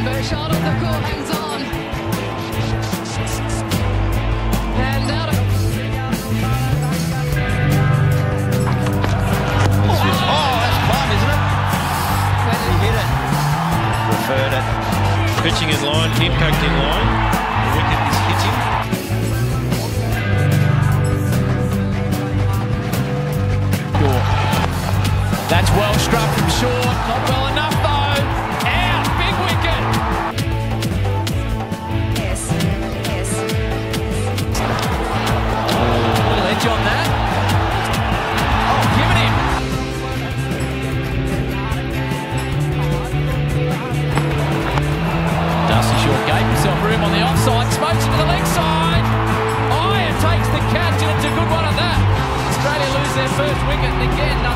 Cool hangs on. And out of Oh, that's plumb, isn't it? He hit it. Preferred it. Pitching in line, him poked in line. The wicket is hitting. That's well struck from short. Not well enough room on the offside. Smokes it to the leg side. Iyer takes the catch and it's a good one at that. Australia lose their first wicket and again the